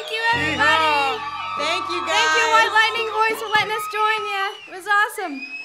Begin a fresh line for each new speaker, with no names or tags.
Thank you, everybody.
Thank you, guys. Thank you, White
Lightning Boys, for letting us join you. It was awesome.